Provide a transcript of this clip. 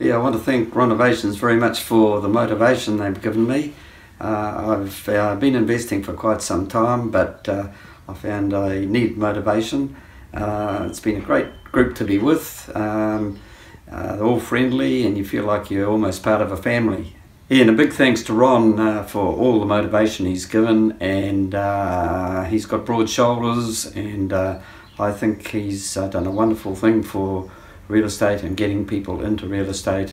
Yeah, I want to thank Ronovationz very much for the motivation they've given me. Uh, I've uh, been investing for quite some time, but uh, I found I need motivation. Uh, it's been a great group to be with. Um, uh, they're all friendly, and you feel like you're almost part of a family. Yeah, and a big thanks to Ron uh, for all the motivation he's given, and he's got broad shoulders, and I think he's done a wonderful thing for real estate and getting people into real estate.